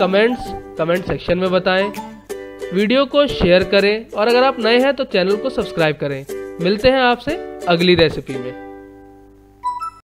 Comments comment section में बताएँ। Video को शेयर करें और अगर आप नए हैं तो चैनल को सब्सक्राइब करें। मिलते हैं आपसे अगली रेसिपी में।